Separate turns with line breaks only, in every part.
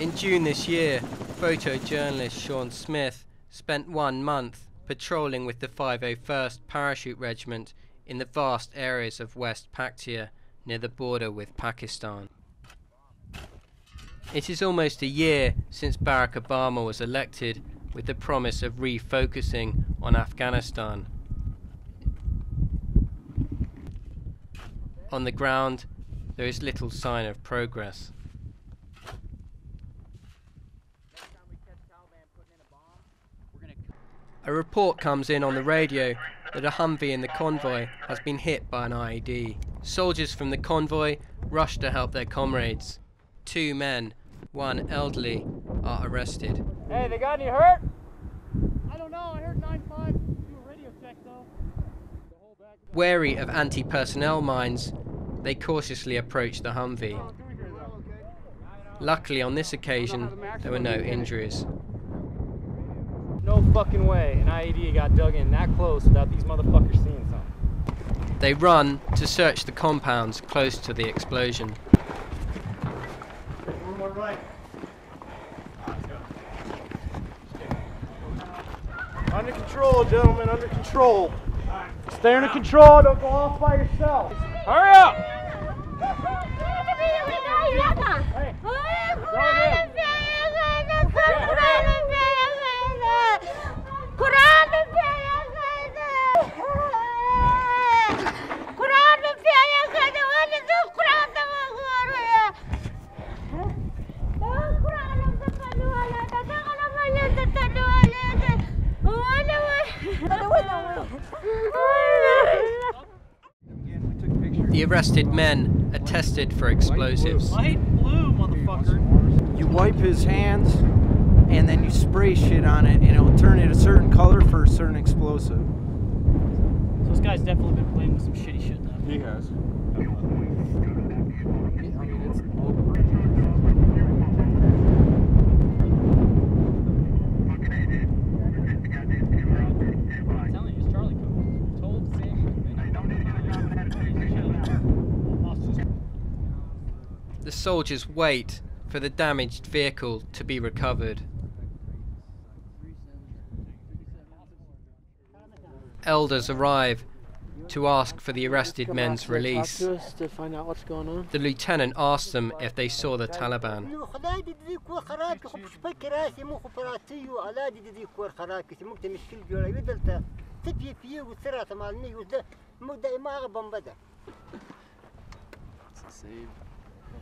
In June this year, photojournalist Sean Smith spent one month patrolling with the 501st Parachute Regiment in the vast areas of West Paktia near the border with Pakistan. It is almost a year since Barack Obama was elected with the promise of refocusing on Afghanistan. On the ground, there is little sign of progress. A report comes in on the radio that a Humvee in the convoy has been hit by an IED. Soldiers from the convoy rush to help their comrades. Two men, one elderly, are arrested.
Hey, they got any hurt? I don't know. I heard 9-5. Do a radio check, though.
Wary of anti-personnel mines, they cautiously approach the Humvee. Oh, Luckily on this occasion, there were no injuries.
No fucking way an IED got dug in that close without these motherfuckers seeing something.
They run to search the compounds close to the explosion.
Under control, gentlemen, under control. Stay under control, don't go off by yourself. Hurry up!
The arrested men are tested for explosives.
Light blue, motherfucker.
You wipe his hands and then you spray shit on it and it'll turn it a certain color for a certain explosive.
So this guy's definitely been playing with some shitty shit now.
He has.
I'm
The soldiers wait for the damaged vehicle to be recovered. Elders arrive to ask for the arrested men's release.
to us to find out what's going on.
The lieutenant asks them if they saw the Taliban.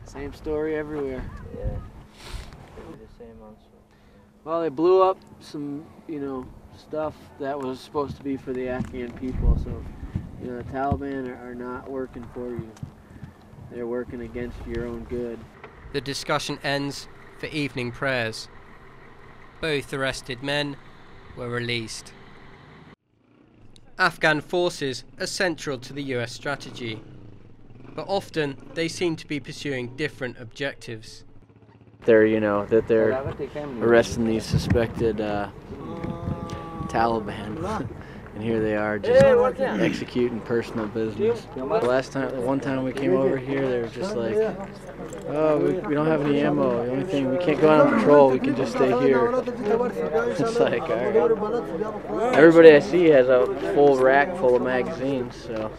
It's the same, same story everywhere.
Yeah. The same answer.
Well, they blew up some, you know, stuff that was supposed to be for the Afghan people. So, you know, the Taliban are, are not working for you. They're working against your own good.
The discussion ends for evening prayers. Both arrested men were released. Afghan forces are central to the US strategy, but often they seem to be pursuing different objectives.
They're, you know, that they're arresting these suspected uh, Taliban. and here they are just executing personal business. The last time, the one time we came over here, they were just like, oh, we, we don't have any ammo. The only thing, we can't go out on patrol. We can just stay here. it's like, all right. Everybody I see has a full rack full of magazines, so.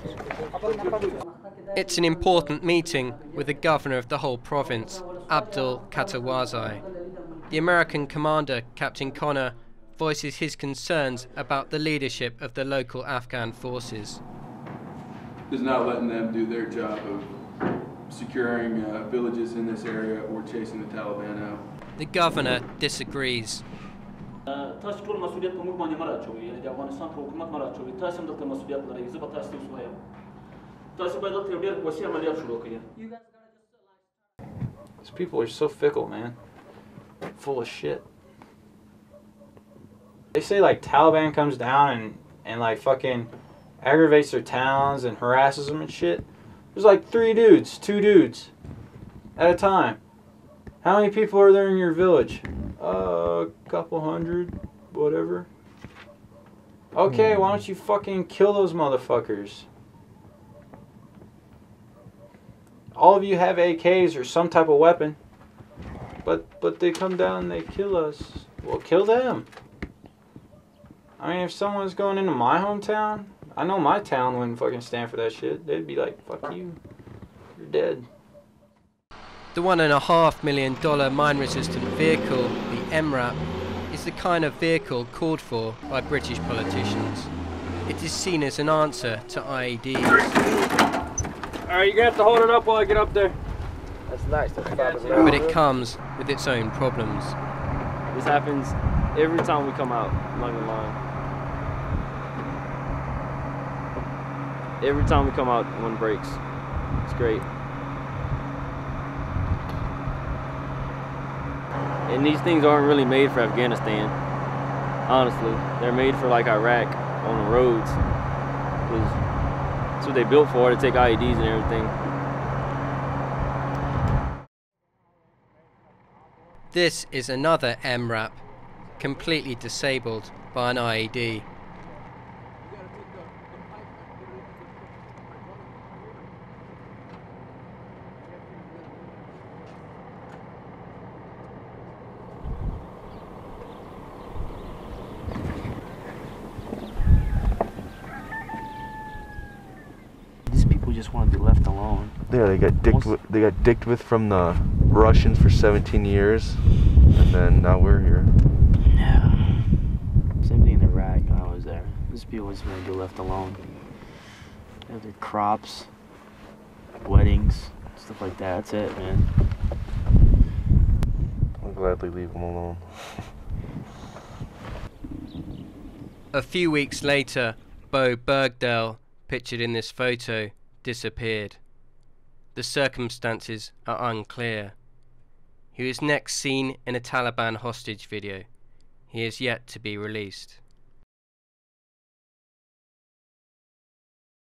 It's an important meeting with the governor of the whole province, Abdul Katawazai. The American commander, Captain Connor, voices his concerns about the leadership of the local Afghan forces.
Is not letting them do their job of securing uh, villages in this area or chasing the Taliban out.
The governor disagrees.
These people are so fickle, man. Full of shit. They say like Taliban comes down and and like fucking aggravates their towns and harasses them and shit. There's like three dudes, two dudes at a time. How many people are there in your village? A uh, couple hundred, whatever. Okay, why don't you fucking kill those motherfuckers? All of you have AKs or some type of weapon. but but they come down and they kill us. Well, kill them. I mean, if someone's going into my hometown, I know my town wouldn't fucking stand for that shit. They'd be like, "Fuck you, you're dead."
The one and a half million dollar mine resistant vehicle, the MRAP, is the kind of vehicle called for by British politicians. It is seen as an answer to IEDs.
Alright, you're gonna have to hold it up while I get up there.
That's nice. That's
But it comes with its own problems.
This happens every time we come out. I'm not gonna lie. Every time we come out, one breaks. It's great. And these things aren't really made for Afghanistan. Honestly, they're made for like Iraq on the roads. 'Cause that's what they built for to take IEDs and everything.
This is another MRAP, completely disabled by an IED.
These people just want to be left alone.
Yeah, they got dicked. With, they got dicked with from the Russians for 17 years, and then now we're here.
Yeah. Same thing in Iraq when I was there. These people just want to be left alone. They have their crops, weddings, stuff like that. That's it, man.
I'll gladly leave them alone.
A few weeks later, Bowe Bergdahl, pictured in this photo, disappeared. The circumstances are unclear. He was next seen in a Taliban hostage video. He is yet to be released.